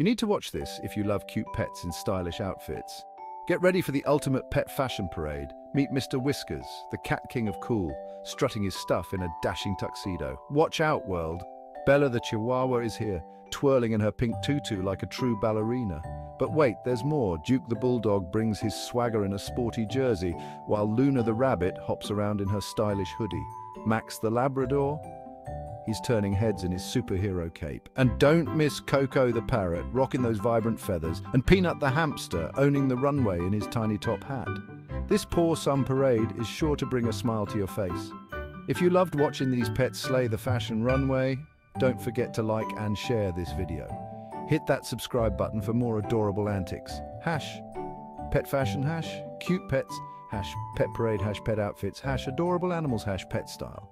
You need to watch this if you love cute pets in stylish outfits. Get ready for the ultimate pet fashion parade. Meet Mr. Whiskers, the cat king of cool, strutting his stuff in a dashing tuxedo. Watch out, world. Bella the Chihuahua is here, twirling in her pink tutu like a true ballerina. But wait, there's more. Duke the Bulldog brings his swagger in a sporty jersey, while Luna the Rabbit hops around in her stylish hoodie. Max the Labrador, he's turning heads in his superhero cape. And don't miss Coco the Parrot, rocking those vibrant feathers, and Peanut the Hamster, owning the runway in his tiny top hat. This Paw Some parade is sure to bring a smile to your face. If you loved watching these pets slay the fashion runway, don't forget to like and share this video. Hit that subscribe button for more adorable antics. Hash pet fashion hash, cute pets, hash pet parade, hash pet outfits, hash adorable animals, hash pet style.